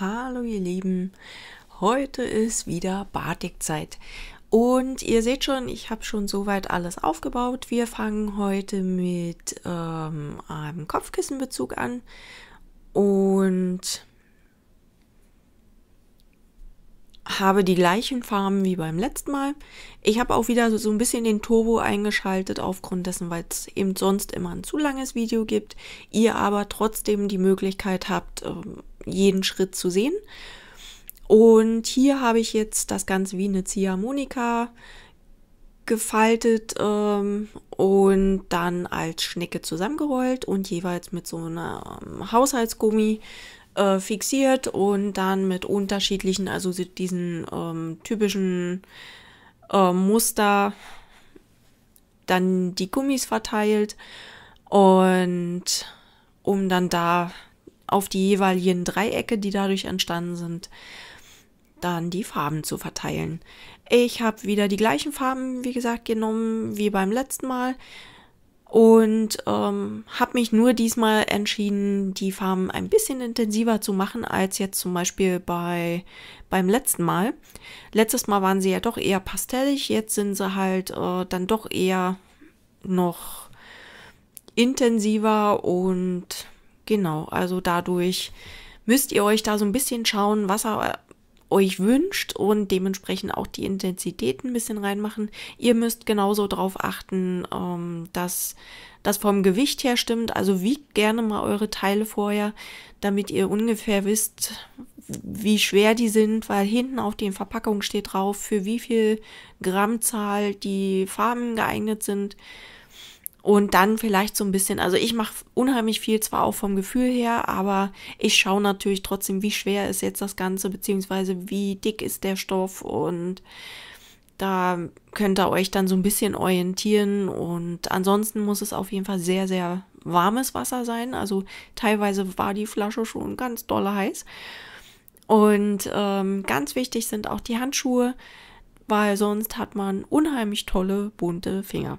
Hallo ihr Lieben, heute ist wieder Batikzeit und ihr seht schon, ich habe schon soweit alles aufgebaut. Wir fangen heute mit ähm, einem Kopfkissenbezug an und habe die gleichen Farben wie beim letzten Mal. Ich habe auch wieder so ein bisschen den Turbo eingeschaltet, aufgrund dessen, weil es eben sonst immer ein zu langes Video gibt. Ihr aber trotzdem die Möglichkeit habt, ähm, jeden Schritt zu sehen. Und hier habe ich jetzt das Ganze wie eine Ziehharmonika gefaltet ähm, und dann als Schnecke zusammengerollt und jeweils mit so einem Haushaltsgummi äh, fixiert und dann mit unterschiedlichen, also diesen ähm, typischen äh, Muster dann die Gummis verteilt und um dann da auf die jeweiligen Dreiecke, die dadurch entstanden sind, dann die Farben zu verteilen. Ich habe wieder die gleichen Farben, wie gesagt, genommen wie beim letzten Mal und ähm, habe mich nur diesmal entschieden, die Farben ein bisschen intensiver zu machen als jetzt zum Beispiel bei beim letzten Mal. Letztes Mal waren sie ja doch eher pastellig, jetzt sind sie halt äh, dann doch eher noch intensiver und genau, also dadurch müsst ihr euch da so ein bisschen schauen, was er euch wünscht und dementsprechend auch die Intensität ein bisschen reinmachen. Ihr müsst genauso darauf achten, ähm, dass das vom Gewicht her stimmt. Also wiegt gerne mal eure Teile vorher, damit ihr ungefähr wisst, wie schwer die sind, weil hinten auf den Verpackungen steht drauf, für wie viel Grammzahl die Farben geeignet sind. Und dann vielleicht so ein bisschen, also ich mache unheimlich viel, zwar auch vom Gefühl her, aber ich schaue natürlich trotzdem, wie schwer ist jetzt das Ganze, beziehungsweise wie dick ist der Stoff und da könnt ihr euch dann so ein bisschen orientieren und ansonsten muss es auf jeden Fall sehr, sehr warmes Wasser sein. Also teilweise war die Flasche schon ganz doll heiß. Und ähm, ganz wichtig sind auch die Handschuhe, weil sonst hat man unheimlich tolle, bunte Finger.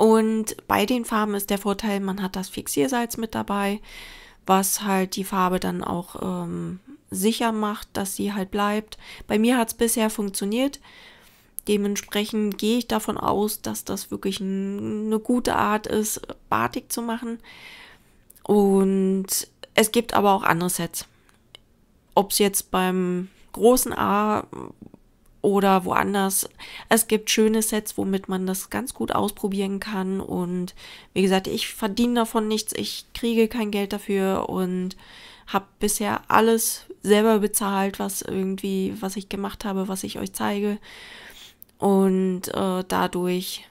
Und bei den Farben ist der Vorteil, man hat das Fixiersalz mit dabei, was halt die Farbe dann auch ähm, sicher macht, dass sie halt bleibt. Bei mir hat es bisher funktioniert. Dementsprechend gehe ich davon aus, dass das wirklich ein, eine gute Art ist, Batik zu machen. Und es gibt aber auch andere Sets. Ob es jetzt beim großen A oder woanders. Es gibt schöne Sets, womit man das ganz gut ausprobieren kann. Und wie gesagt, ich verdiene davon nichts. Ich kriege kein Geld dafür und habe bisher alles selber bezahlt, was irgendwie, was ich gemacht habe, was ich euch zeige. Und äh, dadurch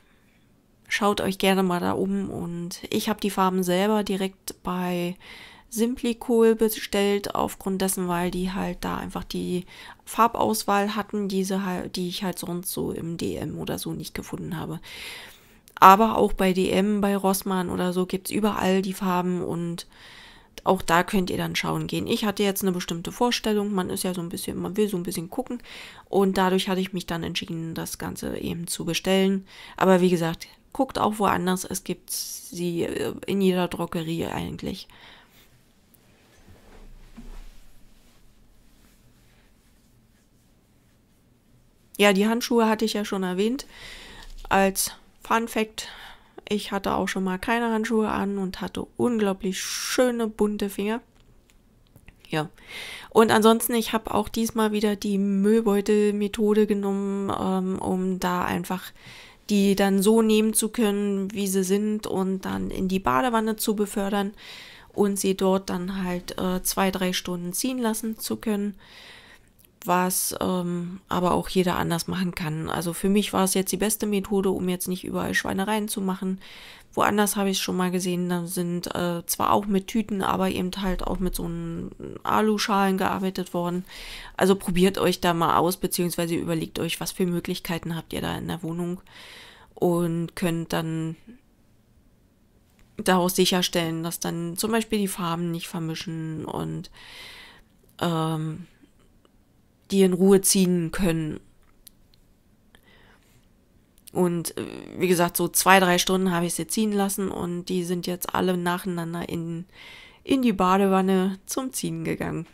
schaut euch gerne mal da um. Und ich habe die Farben selber direkt bei Simplicol bestellt, aufgrund dessen, weil die halt da einfach die Farbauswahl hatten, diese die ich halt sonst so im DM oder so nicht gefunden habe. Aber auch bei DM, bei Rossmann oder so gibt es überall die Farben und auch da könnt ihr dann schauen gehen. Ich hatte jetzt eine bestimmte Vorstellung, man ist ja so ein bisschen, man will so ein bisschen gucken und dadurch hatte ich mich dann entschieden, das Ganze eben zu bestellen. Aber wie gesagt, guckt auch woanders, es gibt sie äh, in jeder Drogerie eigentlich. Ja, die Handschuhe hatte ich ja schon erwähnt. Als Fun Fact, ich hatte auch schon mal keine Handschuhe an und hatte unglaublich schöne bunte Finger. Ja. Und ansonsten, ich habe auch diesmal wieder die Müllbeutel-Methode genommen, ähm, um da einfach die dann so nehmen zu können, wie sie sind und dann in die Badewanne zu befördern und sie dort dann halt äh, zwei, drei Stunden ziehen lassen zu können was ähm, aber auch jeder anders machen kann. Also für mich war es jetzt die beste Methode, um jetzt nicht überall Schweinereien zu machen. Woanders habe ich es schon mal gesehen, da sind äh, zwar auch mit Tüten, aber eben halt auch mit so einem Aluschalen gearbeitet worden. Also probiert euch da mal aus, beziehungsweise überlegt euch, was für Möglichkeiten habt ihr da in der Wohnung und könnt dann daraus sicherstellen, dass dann zum Beispiel die Farben nicht vermischen und ähm, die in Ruhe ziehen können. Und äh, wie gesagt, so zwei, drei Stunden habe ich sie ziehen lassen und die sind jetzt alle nacheinander in, in die Badewanne zum Ziehen gegangen.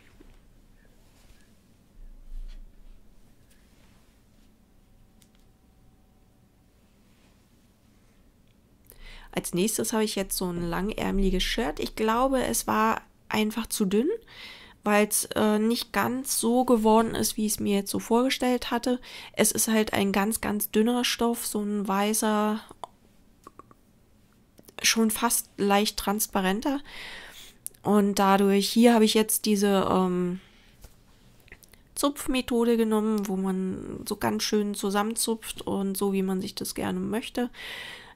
Als nächstes habe ich jetzt so ein langärmeliges Shirt. Ich glaube, es war einfach zu dünn weil es äh, nicht ganz so geworden ist, wie ich es mir jetzt so vorgestellt hatte. Es ist halt ein ganz, ganz dünner Stoff, so ein weißer, schon fast leicht transparenter. Und dadurch, hier habe ich jetzt diese ähm, Zupfmethode genommen, wo man so ganz schön zusammenzupft und so, wie man sich das gerne möchte.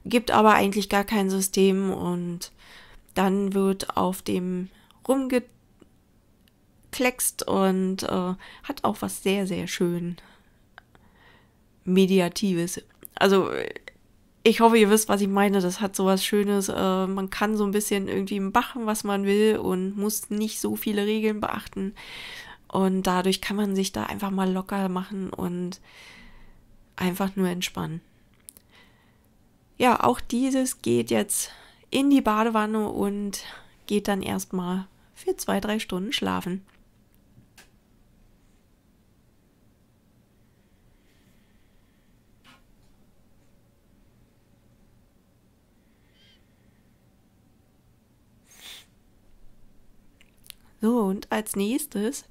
Gibt aber eigentlich gar kein System und dann wird auf dem rumgekleckst und äh, hat auch was sehr, sehr schön Mediatives. Also ich hoffe, ihr wisst, was ich meine. Das hat so was Schönes. Äh, man kann so ein bisschen irgendwie machen, was man will und muss nicht so viele Regeln beachten. Und dadurch kann man sich da einfach mal locker machen und einfach nur entspannen. Ja, auch dieses geht jetzt in die Badewanne und geht dann erstmal für zwei, drei Stunden schlafen. So, und als nächstes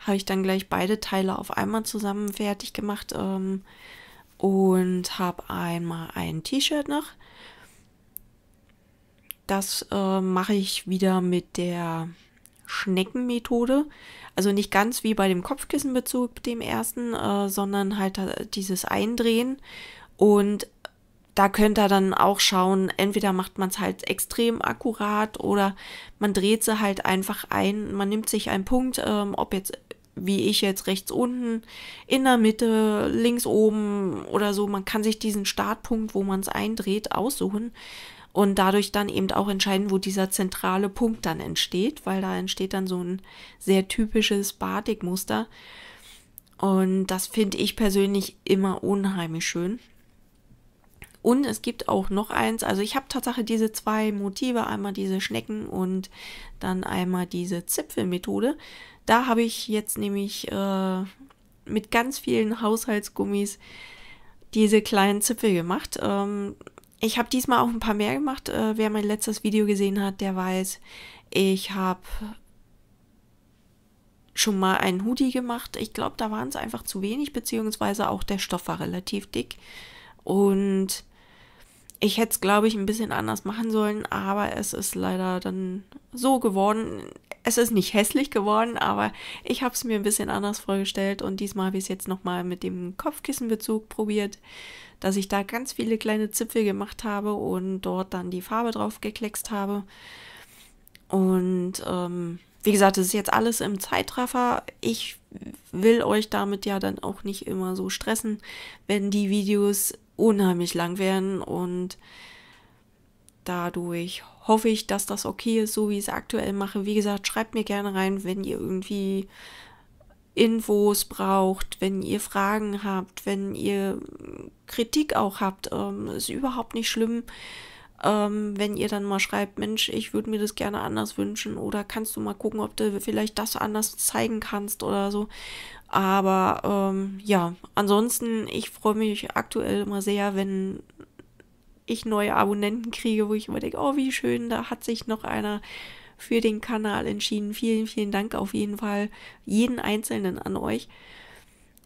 habe ich dann gleich beide Teile auf einmal zusammen fertig gemacht ähm, und habe einmal ein T-Shirt noch. Das äh, mache ich wieder mit der Schneckenmethode. Also nicht ganz wie bei dem Kopfkissenbezug, dem ersten, äh, sondern halt dieses Eindrehen. Und da könnt ihr dann auch schauen, entweder macht man es halt extrem akkurat oder man dreht sie halt einfach ein. Man nimmt sich einen Punkt, ähm, ob jetzt wie ich jetzt rechts unten, in der Mitte, links oben oder so. Man kann sich diesen Startpunkt, wo man es eindreht, aussuchen und dadurch dann eben auch entscheiden, wo dieser zentrale Punkt dann entsteht, weil da entsteht dann so ein sehr typisches Batikmuster. Und das finde ich persönlich immer unheimlich schön. Und es gibt auch noch eins, also ich habe tatsächlich diese zwei Motive, einmal diese Schnecken und dann einmal diese Zipfelmethode. Da habe ich jetzt nämlich äh, mit ganz vielen Haushaltsgummis diese kleinen Zipfel gemacht. Ähm, ich habe diesmal auch ein paar mehr gemacht. Äh, wer mein letztes Video gesehen hat, der weiß, ich habe schon mal einen Hoodie gemacht. Ich glaube, da waren es einfach zu wenig, beziehungsweise auch der Stoff war relativ dick. Und ich hätte es, glaube ich, ein bisschen anders machen sollen, aber es ist leider dann so geworden. Es ist nicht hässlich geworden, aber ich habe es mir ein bisschen anders vorgestellt und diesmal habe ich es jetzt nochmal mit dem Kopfkissenbezug probiert, dass ich da ganz viele kleine Zipfel gemacht habe und dort dann die Farbe drauf gekleckst habe. Und ähm, wie gesagt, das ist jetzt alles im Zeitraffer. Ich will euch damit ja dann auch nicht immer so stressen, wenn die Videos unheimlich lang werden und dadurch hoffe ich, dass das okay ist, so wie ich es aktuell mache. Wie gesagt, schreibt mir gerne rein, wenn ihr irgendwie Infos braucht, wenn ihr Fragen habt, wenn ihr Kritik auch habt. Ähm, ist überhaupt nicht schlimm, ähm, wenn ihr dann mal schreibt, Mensch, ich würde mir das gerne anders wünschen oder kannst du mal gucken, ob du vielleicht das anders zeigen kannst oder so. Aber ähm, ja, ansonsten, ich freue mich aktuell immer sehr, wenn ich neue Abonnenten kriege, wo ich immer denke, oh, wie schön, da hat sich noch einer für den Kanal entschieden. Vielen, vielen Dank auf jeden Fall jeden Einzelnen an euch.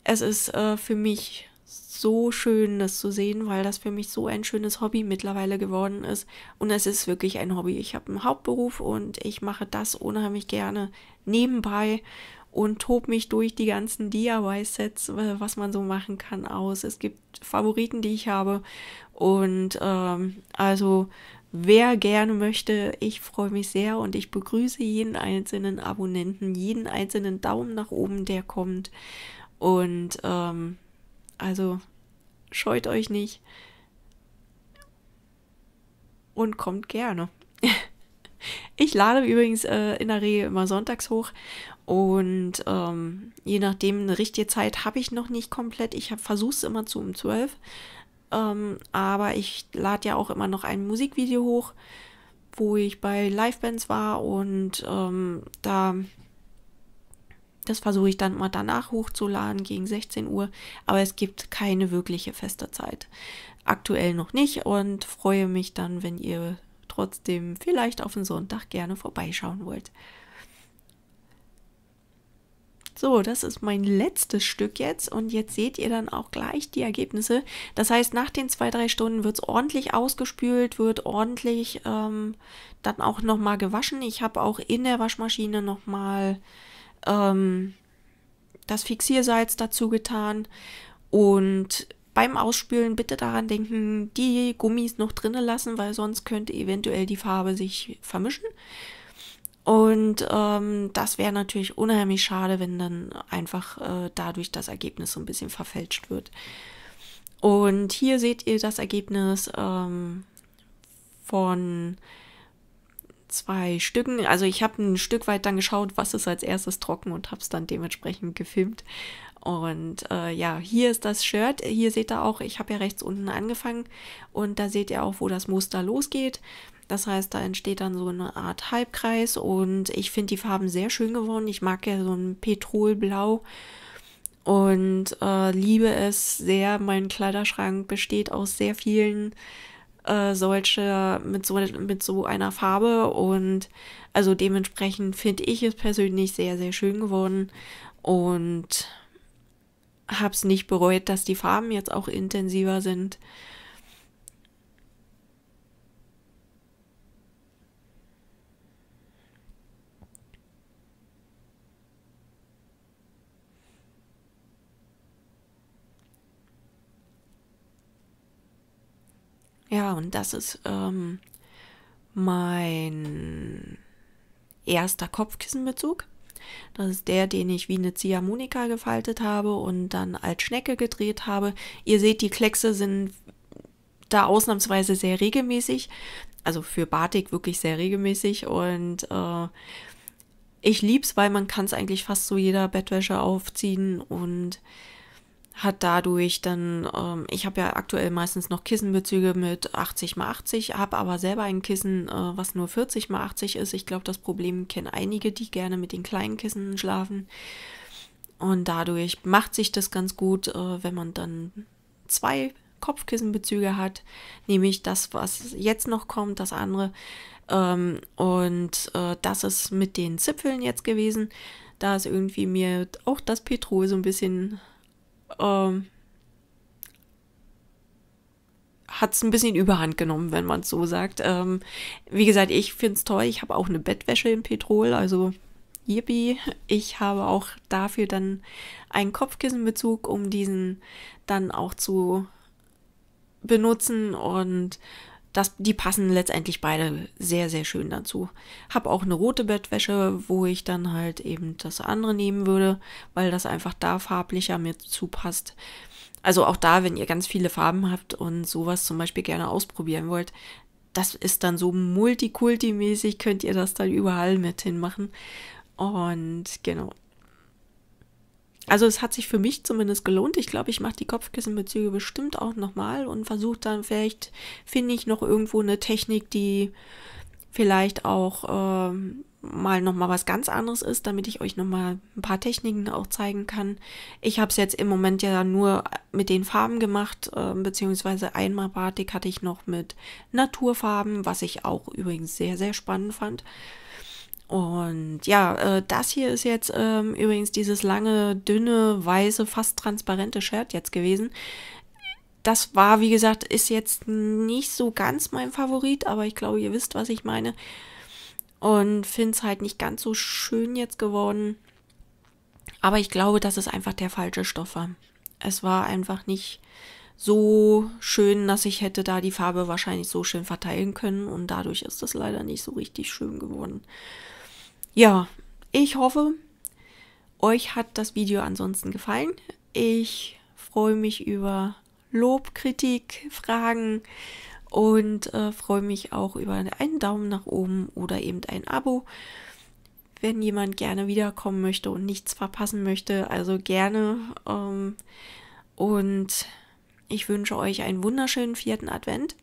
Es ist äh, für mich so schön, das zu sehen, weil das für mich so ein schönes Hobby mittlerweile geworden ist. Und es ist wirklich ein Hobby. Ich habe einen Hauptberuf und ich mache das unheimlich gerne nebenbei und tob mich durch die ganzen DIY-Sets, was man so machen kann, aus. Es gibt Favoriten, die ich habe. Und ähm, also wer gerne möchte, ich freue mich sehr und ich begrüße jeden einzelnen Abonnenten, jeden einzelnen Daumen nach oben, der kommt. Und ähm, also scheut euch nicht und kommt gerne. Ich lade übrigens äh, in der Regel immer sonntags hoch und ähm, je nachdem, eine richtige Zeit habe ich noch nicht komplett. Ich versuche es immer zu um 12. Ähm, aber ich lade ja auch immer noch ein Musikvideo hoch, wo ich bei Livebands war und ähm, da das versuche ich dann mal danach hochzuladen gegen 16 Uhr, aber es gibt keine wirkliche feste Zeit. aktuell noch nicht und freue mich dann, wenn ihr trotzdem vielleicht auf den Sonntag gerne vorbeischauen wollt. So, das ist mein letztes Stück jetzt und jetzt seht ihr dann auch gleich die Ergebnisse. Das heißt, nach den zwei, drei Stunden wird es ordentlich ausgespült, wird ordentlich ähm, dann auch nochmal gewaschen. Ich habe auch in der Waschmaschine nochmal ähm, das Fixiersalz dazu getan und beim Ausspülen bitte daran denken, die Gummis noch drinnen lassen, weil sonst könnte eventuell die Farbe sich vermischen. Und ähm, das wäre natürlich unheimlich schade, wenn dann einfach äh, dadurch das Ergebnis so ein bisschen verfälscht wird. Und hier seht ihr das Ergebnis ähm, von zwei Stücken. Also ich habe ein Stück weit dann geschaut, was ist als erstes trocken und habe es dann dementsprechend gefilmt. Und äh, ja, hier ist das Shirt. Hier seht ihr auch, ich habe ja rechts unten angefangen und da seht ihr auch, wo das Muster losgeht. Das heißt, da entsteht dann so eine Art Halbkreis und ich finde die Farben sehr schön geworden. Ich mag ja so ein Petrolblau und äh, liebe es sehr. Mein Kleiderschrank besteht aus sehr vielen äh, solche mit so, mit so einer Farbe und also dementsprechend finde ich es persönlich sehr, sehr schön geworden und habe es nicht bereut, dass die Farben jetzt auch intensiver sind. Ja, und das ist ähm, mein erster Kopfkissenbezug. Das ist der, den ich wie eine Ziehharmonika gefaltet habe und dann als Schnecke gedreht habe. Ihr seht, die Kleckse sind da ausnahmsweise sehr regelmäßig. Also für Batik wirklich sehr regelmäßig. Und äh, ich lieb's, weil man kann es eigentlich fast so jeder Bettwäsche aufziehen und hat dadurch dann, ähm, ich habe ja aktuell meistens noch Kissenbezüge mit 80 x 80, habe aber selber ein Kissen, äh, was nur 40 x 80 ist. Ich glaube, das Problem kennen einige, die gerne mit den kleinen Kissen schlafen. Und dadurch macht sich das ganz gut, äh, wenn man dann zwei Kopfkissenbezüge hat, nämlich das, was jetzt noch kommt, das andere. Ähm, und äh, das ist mit den Zipfeln jetzt gewesen. Da ist irgendwie mir auch das Petrol so ein bisschen ähm, hat es ein bisschen überhand genommen, wenn man es so sagt. Ähm, wie gesagt, ich finde es toll. Ich habe auch eine Bettwäsche in Petrol, also yippie. Ich habe auch dafür dann einen Kopfkissenbezug, um diesen dann auch zu benutzen und das, die passen letztendlich beide sehr, sehr schön dazu. Habe auch eine rote Bettwäsche, wo ich dann halt eben das andere nehmen würde, weil das einfach da farblicher mir zupasst. Also auch da, wenn ihr ganz viele Farben habt und sowas zum Beispiel gerne ausprobieren wollt, das ist dann so multikulti-mäßig, könnt ihr das dann überall mit hinmachen. Und genau, also es hat sich für mich zumindest gelohnt. Ich glaube, ich mache die Kopfkissenbezüge bestimmt auch nochmal und versuche dann vielleicht, finde ich noch irgendwo eine Technik, die vielleicht auch äh, mal nochmal was ganz anderes ist, damit ich euch nochmal ein paar Techniken auch zeigen kann. Ich habe es jetzt im Moment ja nur mit den Farben gemacht, äh, beziehungsweise einmal Batik hatte ich noch mit Naturfarben, was ich auch übrigens sehr, sehr spannend fand. Und ja, äh, das hier ist jetzt ähm, übrigens dieses lange, dünne, weiße, fast transparente Shirt jetzt gewesen. Das war, wie gesagt, ist jetzt nicht so ganz mein Favorit, aber ich glaube, ihr wisst, was ich meine. Und finde es halt nicht ganz so schön jetzt geworden. Aber ich glaube, dass es einfach der falsche Stoff war. Es war einfach nicht so schön, dass ich hätte da die Farbe wahrscheinlich so schön verteilen können. Und dadurch ist es leider nicht so richtig schön geworden. Ja, ich hoffe, euch hat das Video ansonsten gefallen. Ich freue mich über Lob, Kritik, Fragen und äh, freue mich auch über einen Daumen nach oben oder eben ein Abo. Wenn jemand gerne wiederkommen möchte und nichts verpassen möchte, also gerne. Ähm, und ich wünsche euch einen wunderschönen vierten Advent.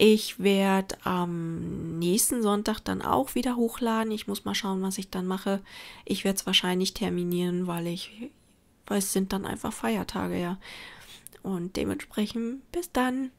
Ich werde am nächsten Sonntag dann auch wieder hochladen. Ich muss mal schauen, was ich dann mache. Ich werde es wahrscheinlich terminieren, weil ich, weil es sind dann einfach Feiertage, ja. Und dementsprechend bis dann.